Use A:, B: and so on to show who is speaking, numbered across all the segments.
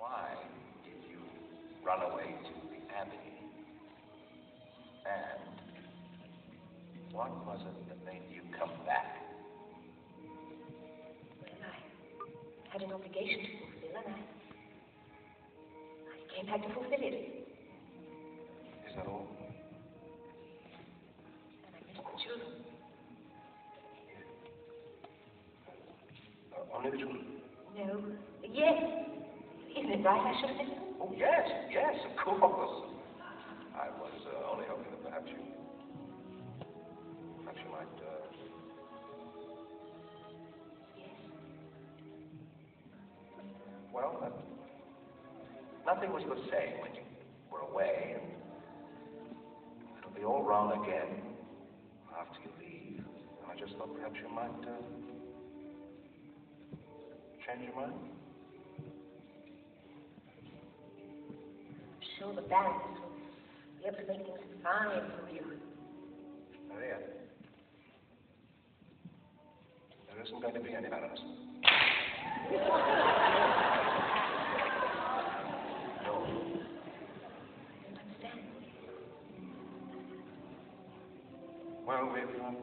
A: Why did you run away to the Abbey? And what was it that made you come back?
B: Well, I had an obligation to fulfill, and I, I came back to fulfill it.
A: Is that all?
B: And I missed the children.
A: Uh, only the children?
B: No. Yes. Isn't it right I should have?
A: Oh, yes, yes, of course. I was uh, only hoping that perhaps you. Perhaps you might. Uh, well, uh, nothing was the same when you were away, and it'll be all wrong again after you leave. And I just thought perhaps you might uh, change your mind.
B: I'm the be able to make things fine for you.
A: Maria, there isn't going to be any Baroness. No.
B: I don't understand.
A: Well, we've um,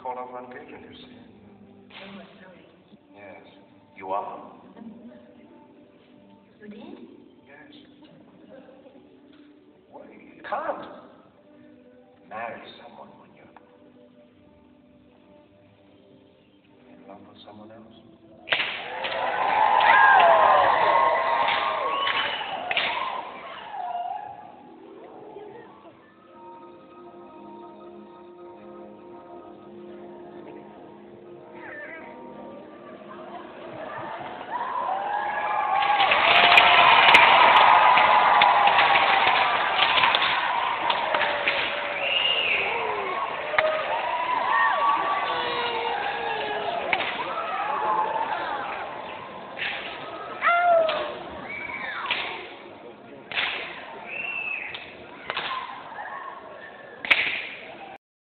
A: called off our engagement, you see.
B: Oh, sorry.
A: Yes. You are?
B: You did?
A: someone else.